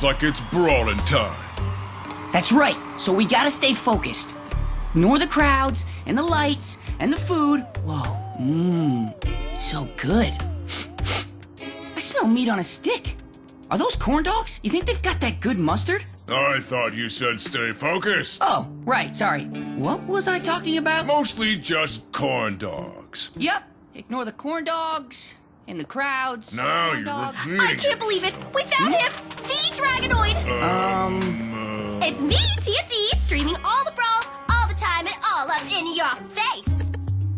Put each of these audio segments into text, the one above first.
Sounds like it's brawling time. That's right, so we gotta stay focused. Ignore the crowds, and the lights, and the food. Whoa, mmm, so good. I smell meat on a stick. Are those corn dogs? You think they've got that good mustard? I thought you said stay focused. Oh, right, sorry. What was I talking about? Mostly just corn dogs. Yep, ignore the corn dogs, and the crowds. Now corn you're dogs. I can't believe it! We found him! The Dragonoid! Um, It's me, TNT, streaming all the brawls, all the time, and all up in your face!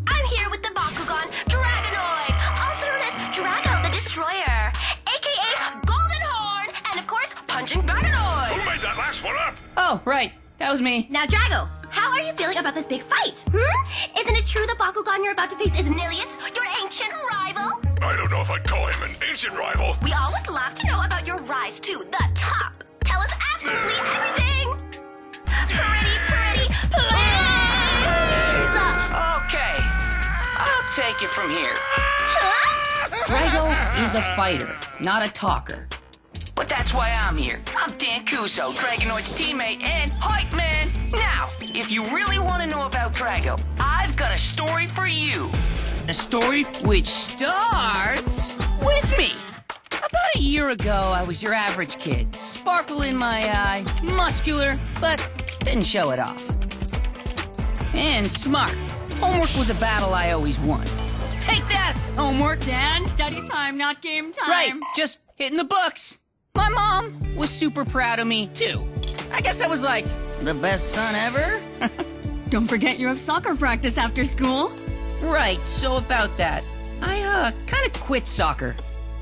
I'm here with the Bakugan Dragonoid, also known as Drago the Destroyer, aka Golden Horn, and of course, Punching Dragonoid! Who made that last one up? oh, right, that was me. Now, Drago, how are you feeling about this big fight? Hmm? Isn't it true the Bakugan you're about to face is Nillious, your ancient rival? I don't know if I'd call him an ancient rival. We all would love to know about your rise to the top. Tell us absolutely everything. Pretty, pretty, please. Okay, I'll take it from here. Huh? Drago is a fighter, not a talker. But that's why I'm here. I'm Dan Kuso, Dragonoid's teammate and hype man. Now, if you really want to know about Drago, I've got a story for you. A story which starts with me. About a year ago, I was your average kid. Sparkle in my eye, muscular, but didn't show it off. And smart. Homework was a battle I always won. Take that, homework. Dan, study time, not game time. Right, just hitting the books. My mom was super proud of me, too. I guess I was like, the best son ever? Don't forget you have soccer practice after school. Right, so about that. I, uh, kind of quit soccer.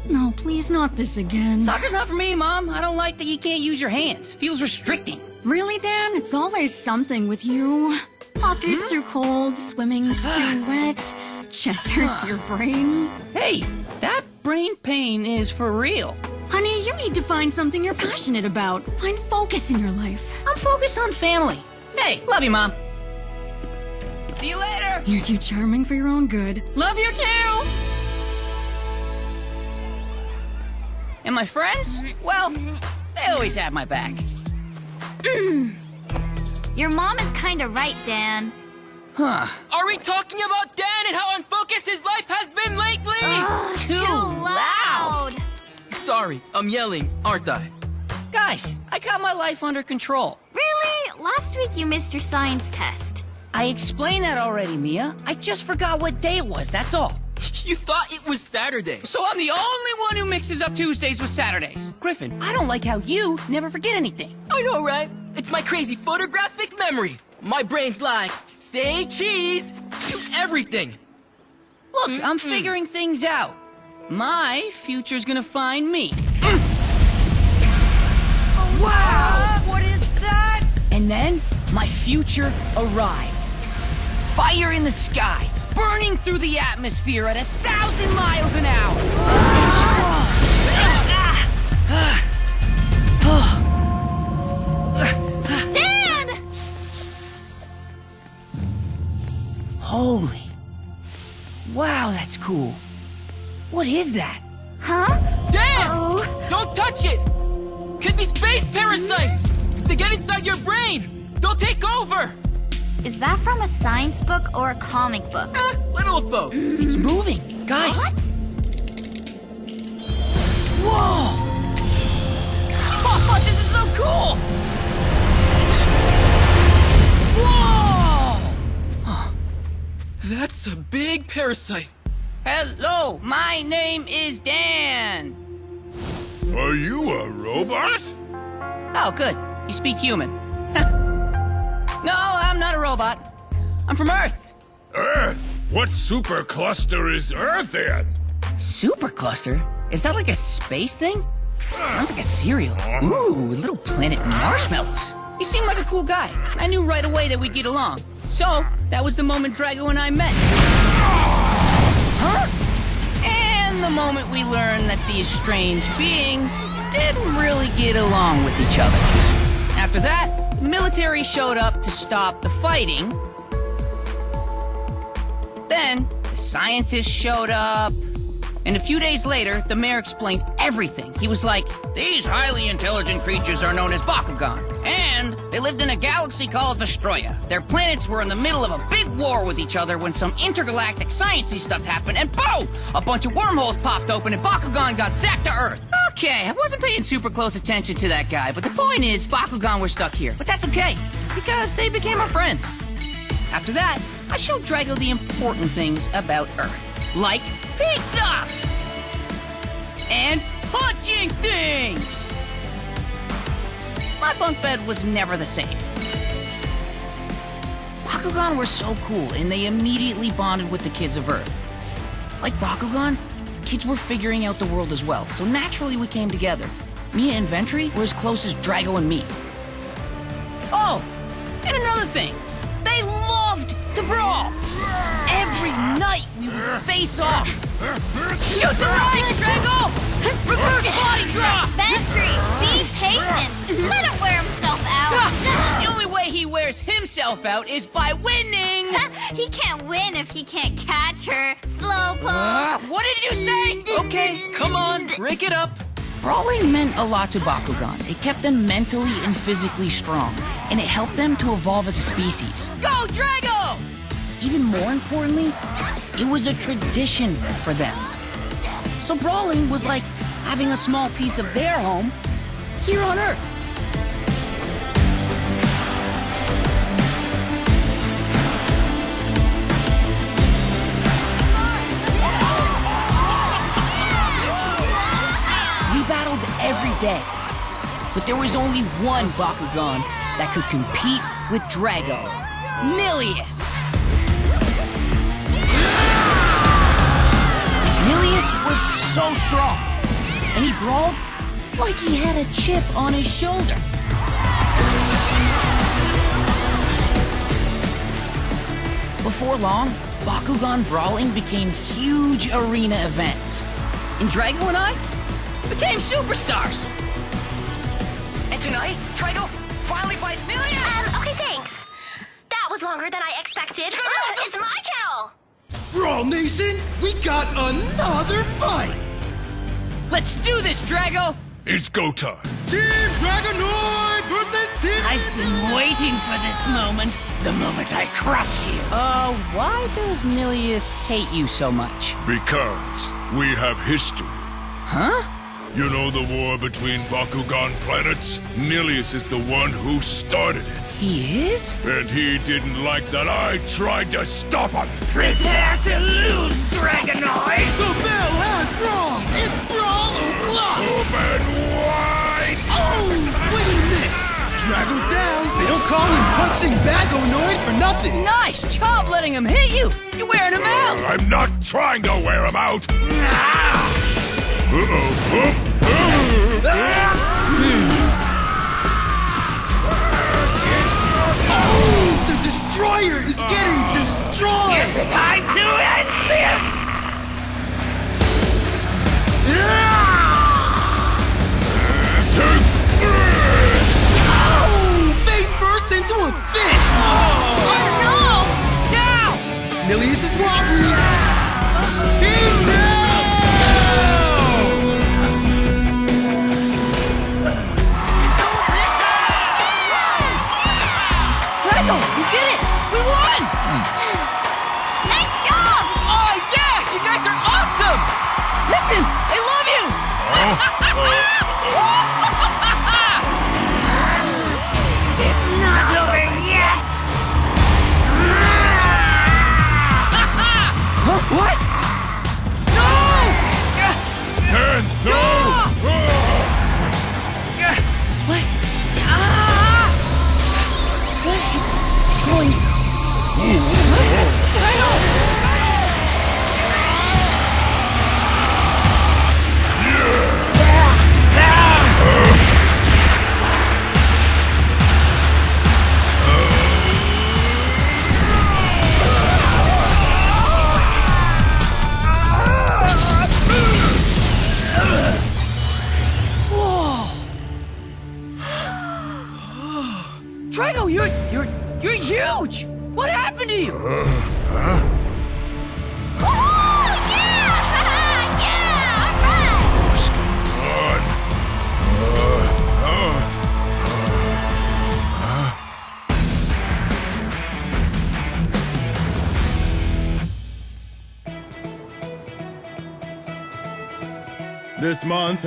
No, please not this again. Soccer's not for me, Mom. I don't like that you can't use your hands. Feels restricting. Really, Dan? It's always something with you. Hockey's too cold, swimming's too wet, chest hurts your brain. Hey, that brain pain is for real. Honey, you need to find something you're passionate about. Find focus in your life. I'm focused on family. Hey, love you, Mom. See you later. You're too charming for your own good. Love you too! And my friends? Well, they always have my back. Mm. Your mom is kind of right, Dan. Huh. Are we talking about Dan and how unfocused his life has been lately? Too loud. Sorry, I'm yelling, aren't I? Guys, I got my life under control. Really? Last week you missed your science test. I explained that already, Mia. I just forgot what day it was, that's all. You thought it was Saturday. So I'm the only one who mixes up Tuesdays with Saturdays. Griffin, I don't like how you never forget anything. I know, right? It's my crazy photographic memory. My brain's like, say cheese to everything. Look, I'm figuring things out. My future's gonna find me. wow! What is that? And then my future arrived. Fire in the sky, burning through the atmosphere at a thousand miles an hour. Dan! Holy. Wow, that's cool. What is that? Huh? Dan! Oh. Don't touch it! Could be space parasites! If they get inside your brain, they'll take over! Is that from a science book or a comic book? Eh, little of both. It's moving. Guys. What? Whoa! Oh, this is so cool! Whoa! That's a big parasite. Hello, my name is Dan. Are you a robot? Oh, good. You speak human. No, I'm not a robot. I'm from Earth. Earth? What supercluster is Earth in? Supercluster? Is that like a space thing? Sounds like a cereal. Uh-huh. Ooh, little planet marshmallows. He seemed like a cool guy. I knew right away that we'd get along. So, that was the moment Drago and I met. Huh? And the moment we learned that these strange beings didn't really get along with each other. After that, military showed up to stop the fighting. Then, the scientists showed up. And a few days later, the mayor explained everything. He was like, These highly intelligent creatures are known as Bakugan, and they lived in a galaxy called Vestroia. Their planets were in the middle of a big war with each other when some intergalactic sciencey stuff happened, and boom! A bunch of wormholes popped open and Bakugan got zapped to Earth. Okay, I wasn't paying super close attention to that guy, but the point is, Bakugan were stuck here. But that's okay, because they became our friends. After that, I showed Drago the important things about Earth, like pizza! And punching things! My bunk bed was never the same. Bakugan were so cool, and they immediately bonded with the kids of Earth. Like Bakugan, kids were figuring out the world as well, so naturally we came together. Mia and Ventry were as close as Drago and me. Oh, and another thing. They loved to brawl. Every night we would face off. Shoot the light, Drago! Reverse body drop! Ventry, be patient. Let him wear himself the only way he wears himself out is by winning! he can't win if he can't catch her. Slowpoke. What did you say? Okay, come on, break it up. Brawling meant a lot to Bakugan. It kept them mentally and physically strong, and it helped them to evolve as a species. Go, Drago! Even more importantly, it was a tradition for them. So brawling was like having a small piece of their home here on Earth. But there was only one Bakugan that could compete with Drago. Nillious! Nillious was so strong, and he brawled like he had a chip on his shoulder. Before long, Bakugan brawling became huge arena events. And Drago and I became superstars. And tonight, Drago finally fights Nillious! Um, okay, thanks. That was longer than I expected. it's my channel. Brawl Nation, we got another fight! Let's do this, Drago! It's go time. Team Dragonoid versus Team... I've been waiting for this moment. The moment I crushed you. Uh, why does Nillious hate you so much? Because we have history. Huh? You know the war between Bakugan planets? Nillious is the one who started it. He is? And he didn't like that I tried to stop him. Prepare to lose, Dragonoid! The bell has rung! It's Brawl O'Clock! Open wide! Oh, swing miss! Drago's down! They don't call him punching Bagonoid for nothing! Nice job letting him hit you! You're wearing him out! I'm not trying to wear him out. Uh-oh. Oh, the Destroyer is getting destroyed! It's time to end this! Oh, face first into a fist! Oh no! Now! Is wobbly!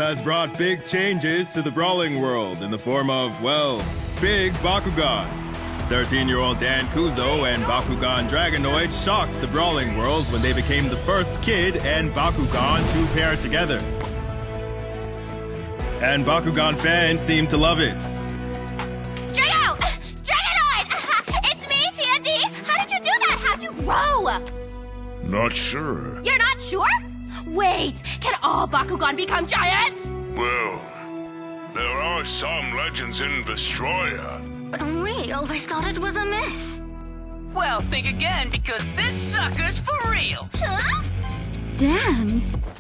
Has brought big changes to the brawling world in the form of, well, big Bakugan. 13-year-old Dan Kuso and Bakugan Dragonoid shocked the brawling world when they became the first kid and Bakugan to pair together. And Bakugan fans seem to love it. Drago! Dragonoid! It's me, TNT! How did you do that? How'd you grow? Not sure. You're not sure? Wait, can all Bakugan become giants? Well, there are some legends in Vestroia. We always thought it was a myth. Well, think again because this sucker's for real. Huh? Dan,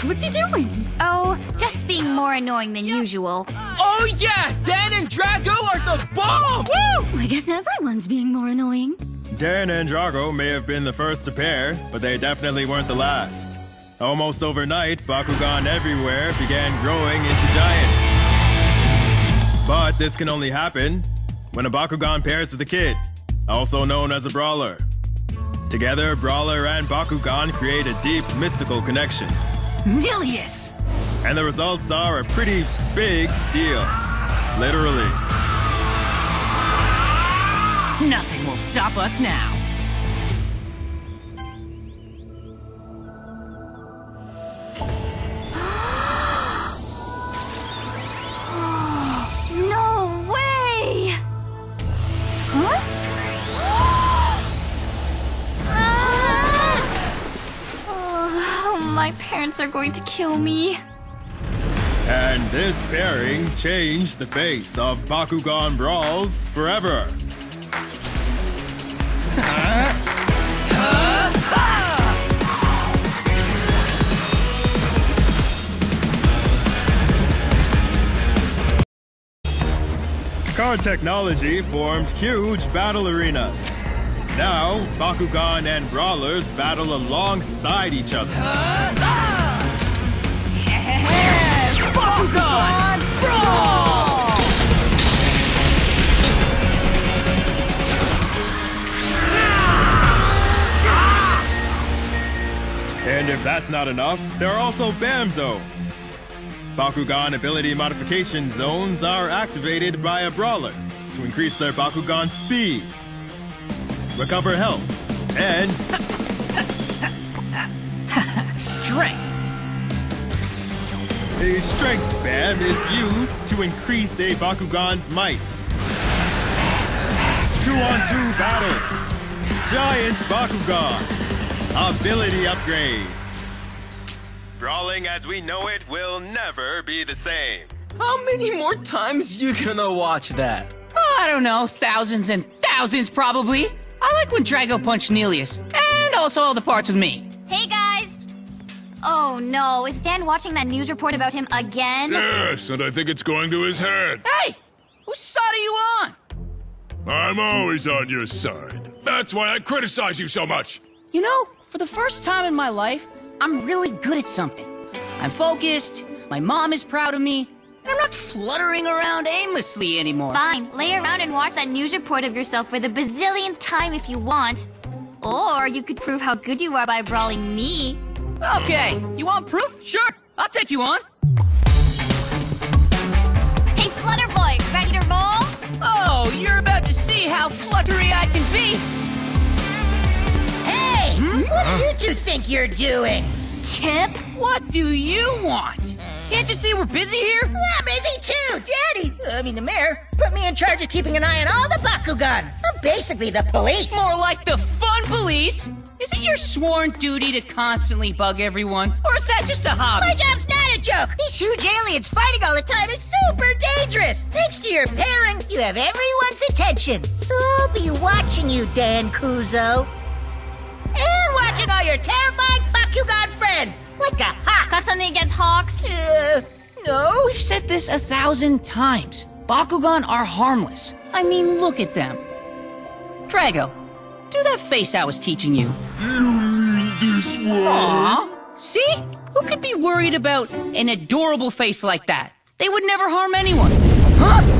what's he doing? Oh, just being more annoying than usual. Uh, oh yeah, Dan and Drago are the bomb! Woo! I guess everyone's being more annoying. Dan and Drago may have been the first to pair, but they definitely weren't the last. Almost overnight, Bakugan everywhere began growing into giants. But this can only happen when a Bakugan pairs with a kid, also known as a brawler. Together, Brawler and Bakugan create a deep mystical connection. Nillious! And the results are a pretty big deal. Literally. Nothing will stop us now. Parents are going to kill me. And this pairing changed the face of Bakugan Brawls forever. Card technology formed huge battle arenas. Now, Bakugan and Brawlers battle alongside each other. Bakugan! Brawl! And if that's not enough, there are also BAM zones. Bakugan ability modification zones are activated by a brawler to increase their Bakugan speed, recover health, and Strength. A strength BAM is used to increase a Bakugan's might. Two on two battles. Giant Bakugan. Ability upgrades. Brawling as we know it will never be the same. How many more times you gonna watch that? Oh, I don't know, thousands and thousands probably. I like when Drago punched Nillious, and also all the parts with me. Hey guys! Oh no, is Dan watching that news report about him again? Yes, and I think it's going to his head. Hey, whose side are you on? I'm always on your side. That's why I criticize you so much. You know, for the first time in my life, I'm really good at something. I'm focused, my mom is proud of me, and I'm not fluttering around aimlessly anymore. Fine, lay around and watch that news report of yourself for the bazillionth time if you want. Or you could prove how good you are by brawling me. Okay, you want proof? Sure, I'll take you on. Hey, Flutter Boy, ready to roll? Oh, you're about to see how fluttery I can be. Hey! Hmm? What do you two think you're doing? Chip? What do you want? Hmm. Can't you see we're busy here? I'm busy too, Daddy! I mean, the mayor put me in charge of keeping an eye on all the Bakugan. I'm basically the police. More like the fun police. Is it your sworn duty to constantly bug everyone? Or is that just a hobby? My job's not a joke. These huge aliens fighting all the time is super dangerous. Thanks to your pairing, you have everyone's attention. So I'll be watching you, Dan Kuso. And watching all your terrifying Bakugan friends. Like a hawk. Got something against hawks? Uh, no. We've said this a thousand times. Bakugan are harmless. I mean, look at them. Drago, do that face I was teaching you. This way. Aww. See? Who could be worried about an adorable face like that? They would never harm anyone. Huh?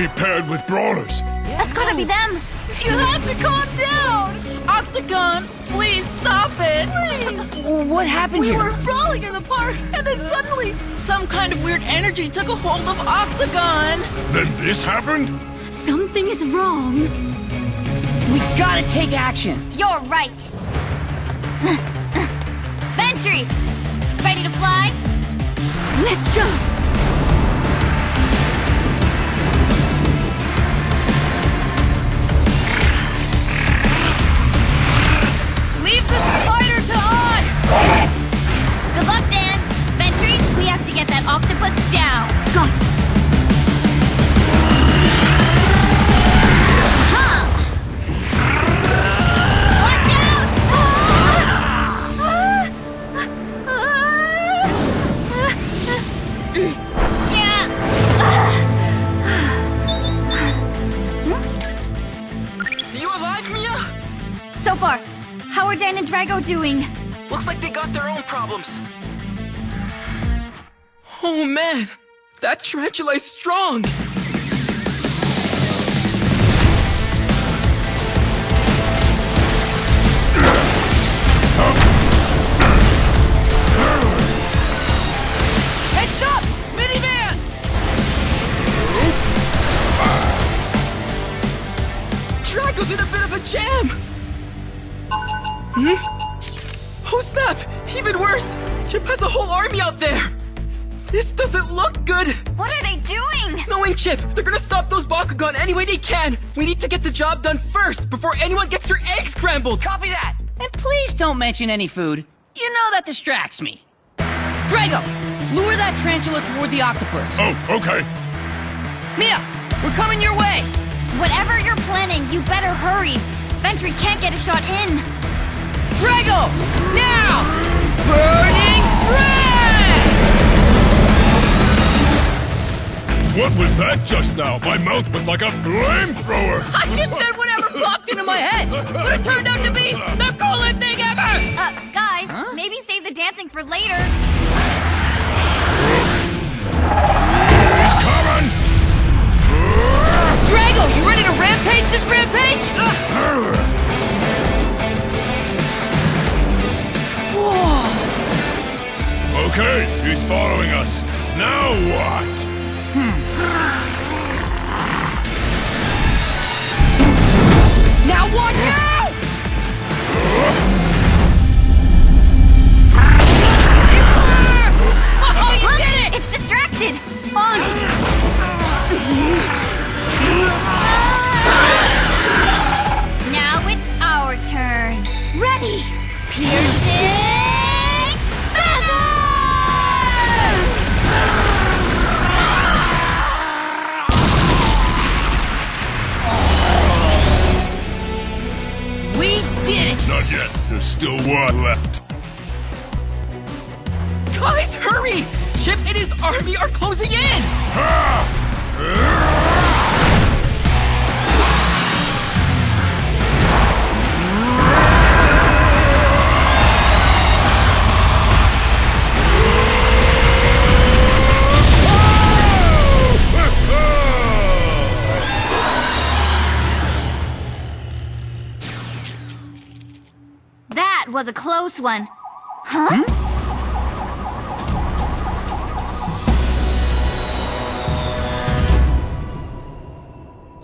Be paired with brawlers. That's gotta be them. You have to calm down! Octogan, please stop it! Please! What happened We here? were brawling in the park, and then suddenly, some kind of weird energy took a hold of Octogan! Then this happened? Something is wrong. We gotta take action. You're right. Ventry, ready to fly? Let's go. Get that octopus down. Got it. Watch out! You alive, Mia? So far, how are Dan and Drago doing? Looks like they got their own problems. Oh man, that tarantula is strong! Stop those Bakugan any way they can! We need to get the job done first, before anyone gets their eggs scrambled! Copy that. And please don't mention any food. You know that distracts me. Drago, lure that tarantula toward the octopus. Oh, okay. Mia, we're coming your way. Whatever you're planning, you better hurry. Ventry can't get a shot in. Drago, now! Burning breath! What was that just now? My mouth was like a flamethrower. I just said whatever popped into my head, but it turned out to be the coolest thing ever! Uh, guys, maybe save the dancing for later. He's Coming! Drago, you ready to rampage this rampage? Okay, he's following us. Now what? Hmm. Now watch out! Oh, you Look, did it! it's distracted. On it. now it's our turn. Ready. Piercing yet. There's still one left. Guys, hurry! Chip and his army are closing in! Was a close one. Huh? Hmm?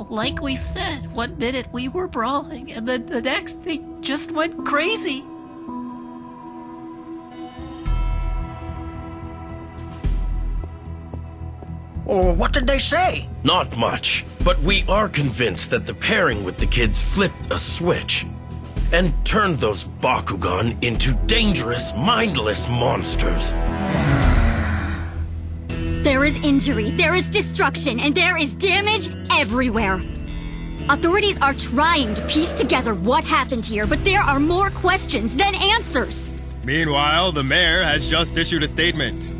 Like we said, one minute we were brawling, and then the next they just went crazy. Oh, what did they say? Not much, but we are convinced that the pairing with the kids flipped a switch and turned those Bakugan into dangerous, mindless monsters. There is injury, there is destruction, and there is damage everywhere. Authorities are trying to piece together what happened here, but there are more questions than answers. Meanwhile, the mayor has just issued a statement.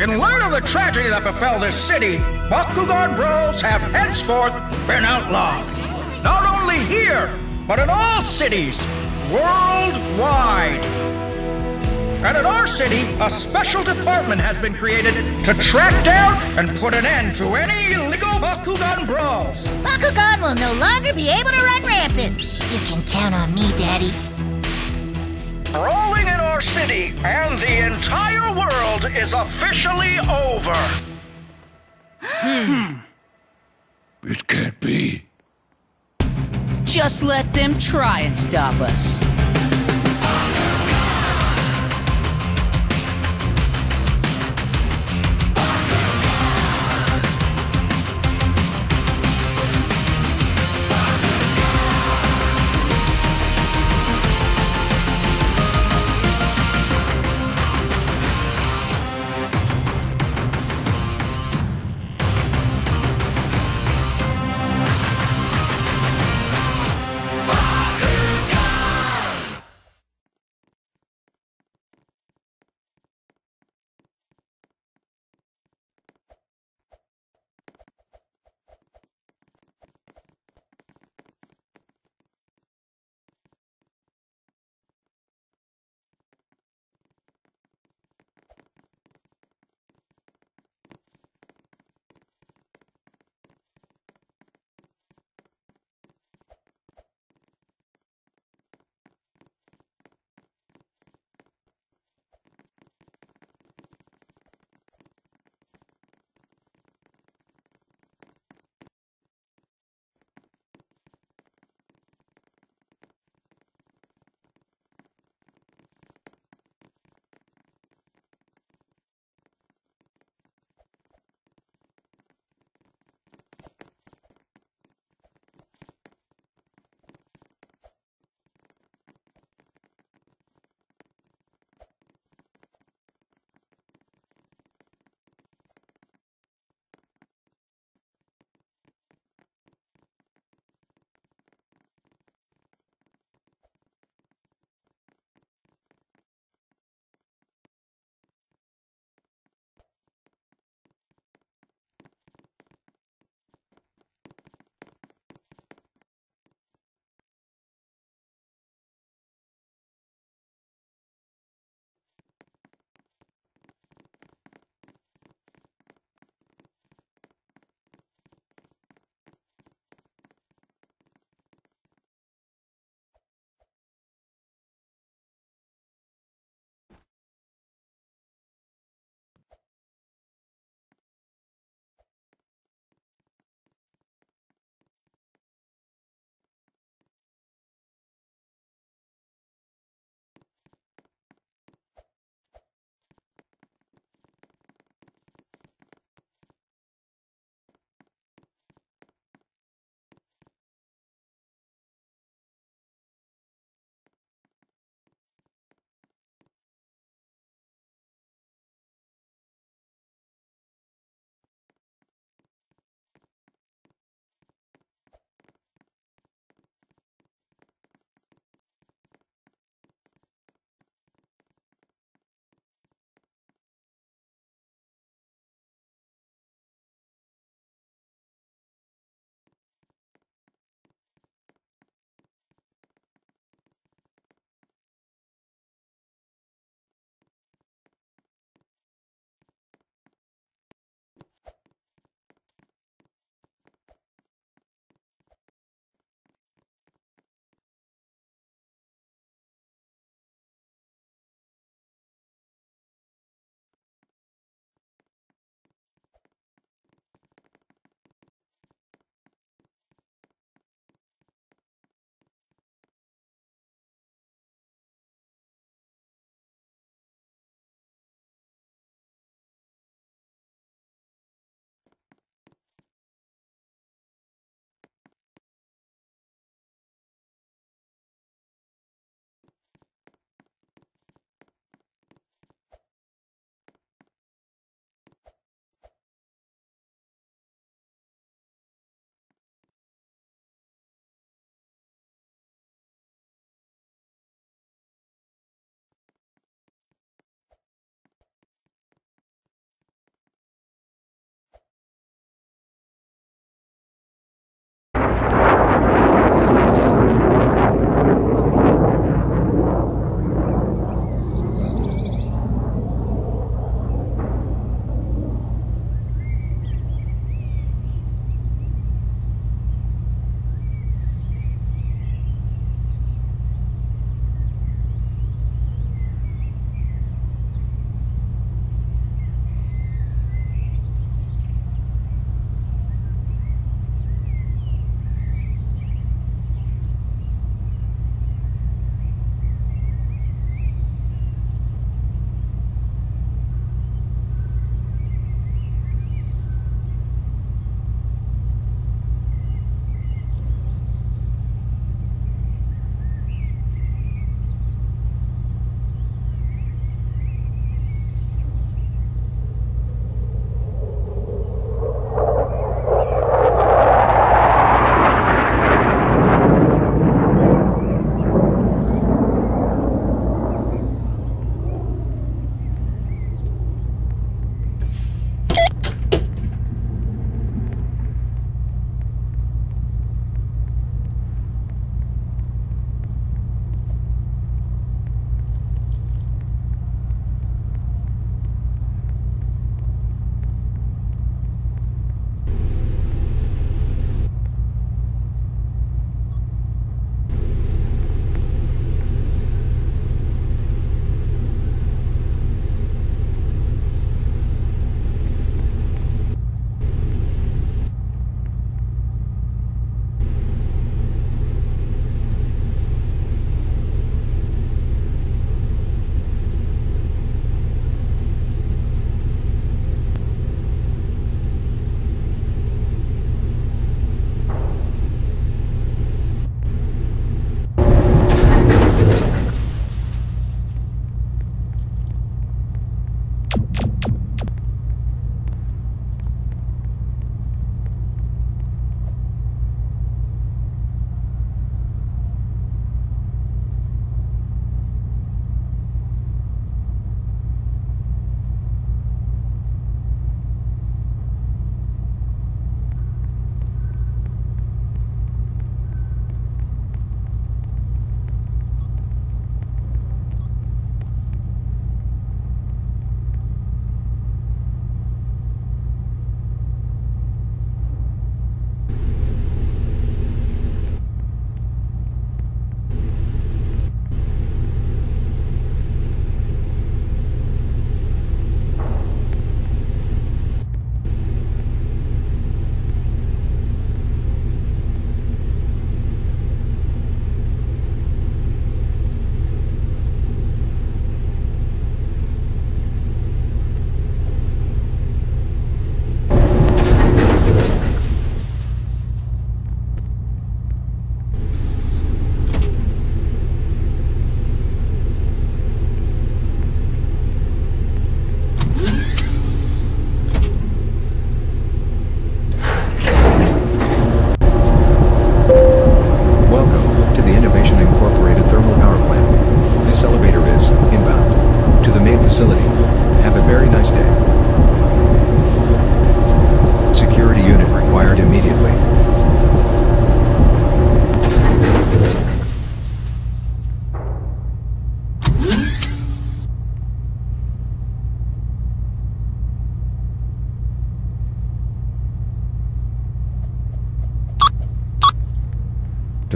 In light of the tragedy that befell this city, Bakugan brawls have henceforth been outlawed. Not only here, but in all cities, worldwide. And in our city, a special department has been created to track down and put an end to any illegal Bakugan brawls. Bakugan will no longer be able to run rampant. You can count on me, Daddy. Brawling in our city and the entire world is officially over. hmm. It can't be. Just let them try and stop us.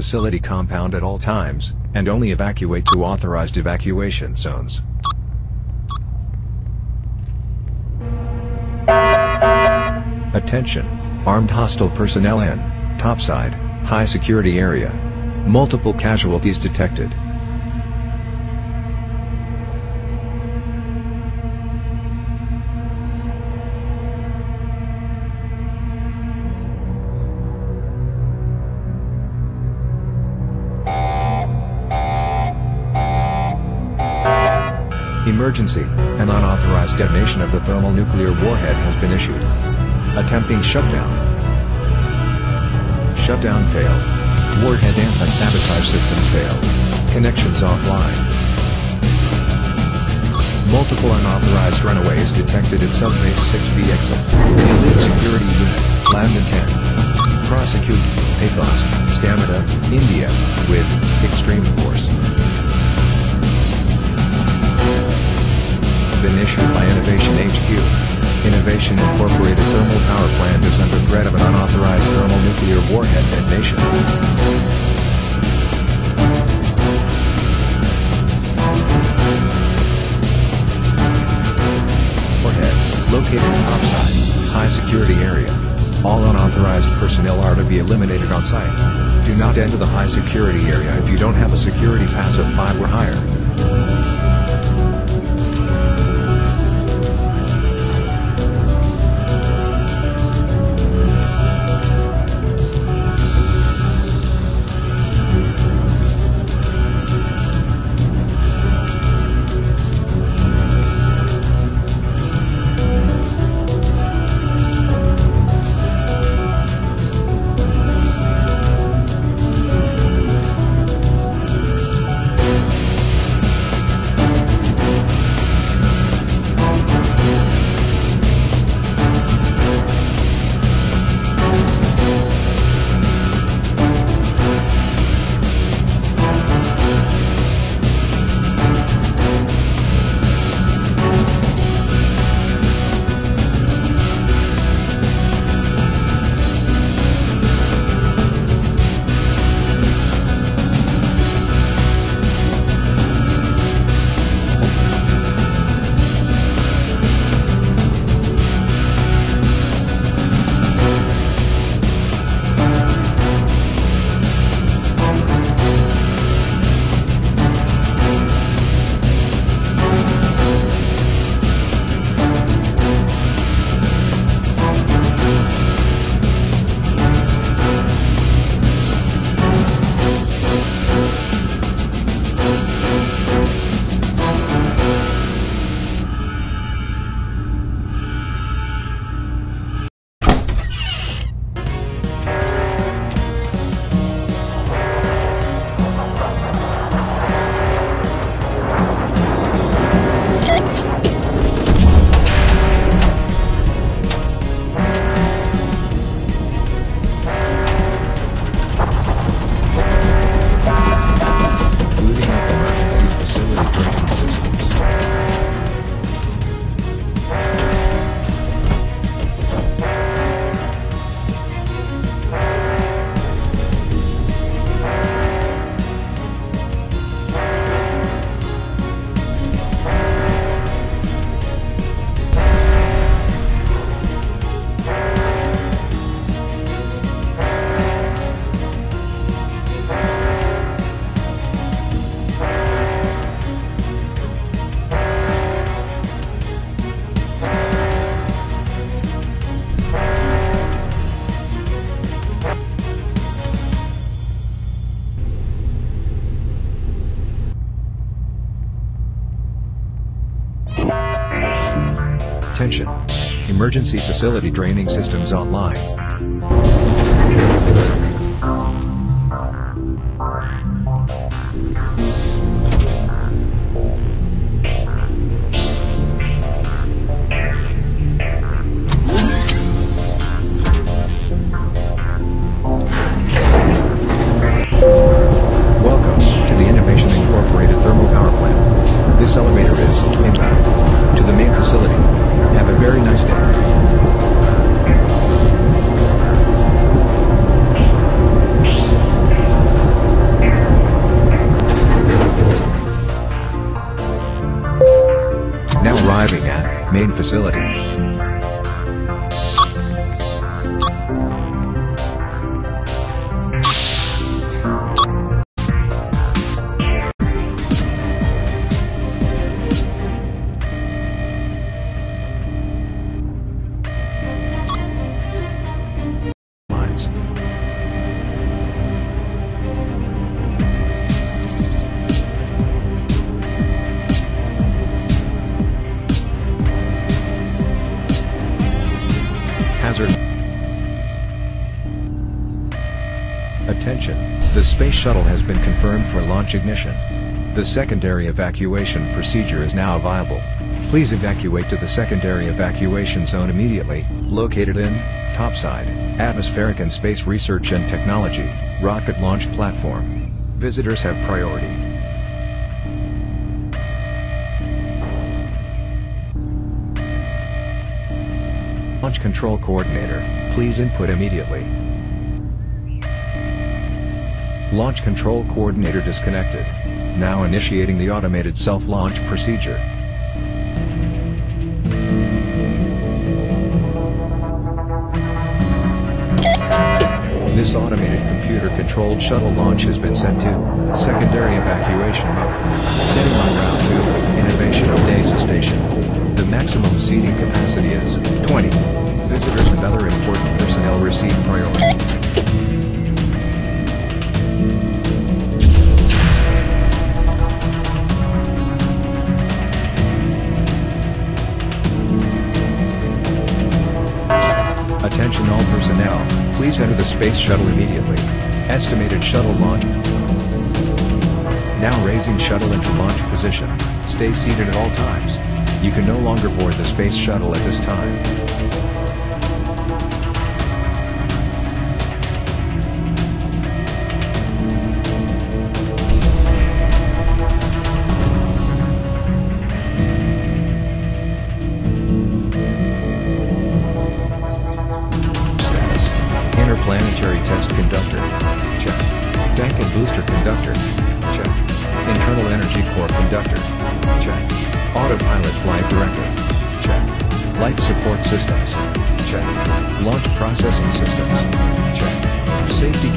Facility compound at all times, and only evacuate to authorized evacuation zones. Attention! Armed hostile personnel in, topside, high security area. Multiple casualties detected. Emergency, an unauthorized detonation of the thermal nuclear warhead has been issued. Attempting shutdown. Shutdown failed. Warhead anti-sabotage systems failed. Connections offline. Multiple unauthorized runaways detected at Subbase 6B exit. Elite Security Unit, Lambda 10. Prosecute, Pathos, Stamina, India, with extreme force. Been issued by Innovation HQ. Innovation Incorporated thermal power plant is under threat of an unauthorized thermal nuclear warhead detonation. Warhead, located topside, high security area. All unauthorized personnel are to be eliminated on site. Do not enter the high security area if you don't have a security pass of 5 or higher. Emergency facility draining systems online. Launch ignition. The secondary evacuation procedure is now viable. Please evacuate to the secondary evacuation zone immediately, located in, topside, Atmospheric and Space Research and Technology, Rocket Launch Platform. Visitors have priority. Launch Control Coordinator, please input immediately. Launch Control Coordinator disconnected. Now initiating the automated self-launch procedure. This automated computer-controlled shuttle launch has been sent to secondary evacuation mode. Setting on route to Innovation Odessa Station. The maximum seating capacity is 20. Visitors and other important personnel receive priority. Attention all personnel, please enter the space shuttle immediately. Estimated shuttle launch. Now raising shuttle into launch position. Stay seated at all times. You can no longer board the space shuttle at this time.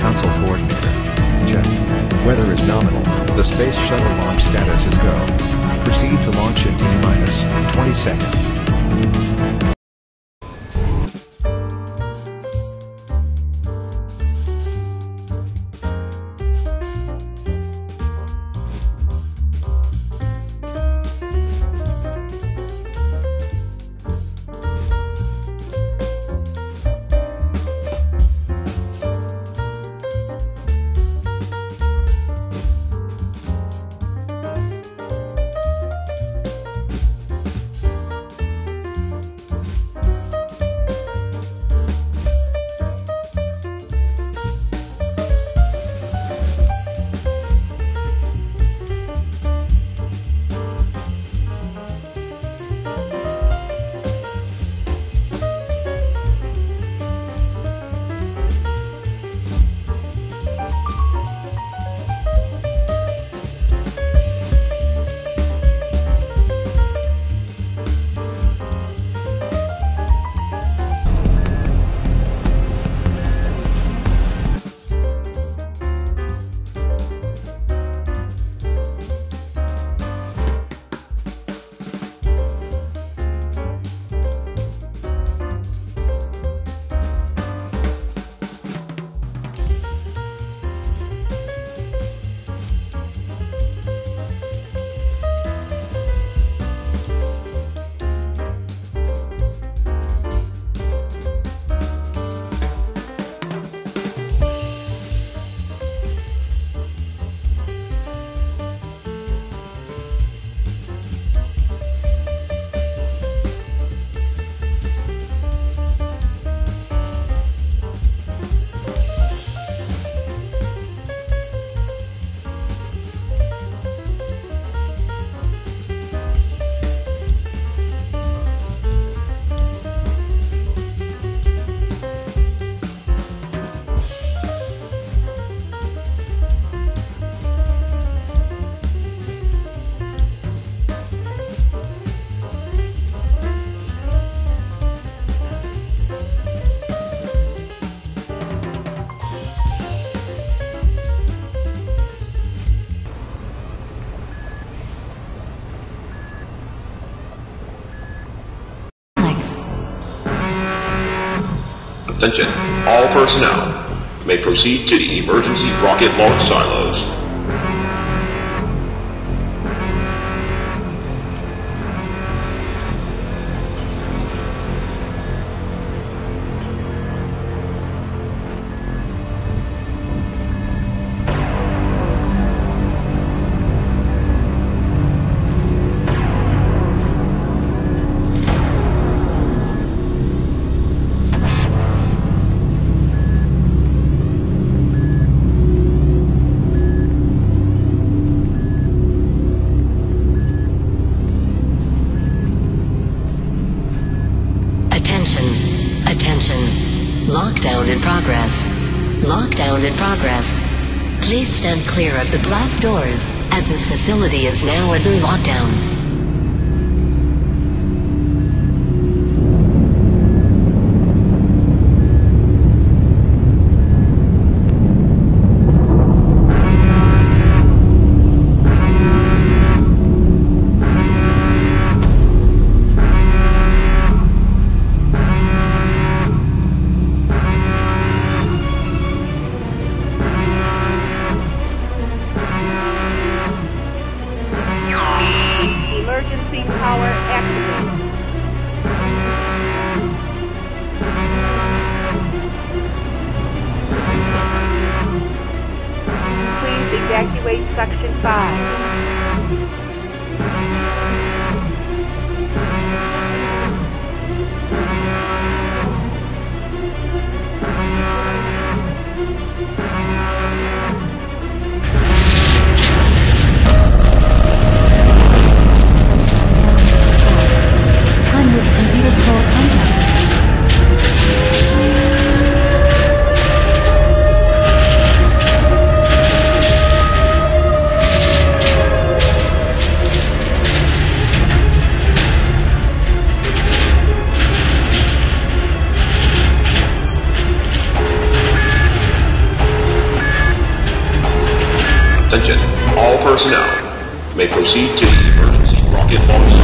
Console coordinator. Check. Weather is nominal. The space shuttle launch status is go. Proceed to launch in T-minus 20 seconds. Attention, all personnel may proceed to the emergency rocket launch silos. Stand clear of the blast doors, as this facility is now under lockdown. Personnel. May proceed to the emergency rocket launch